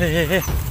É, é, é.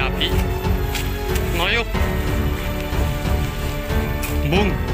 야비 너요 몽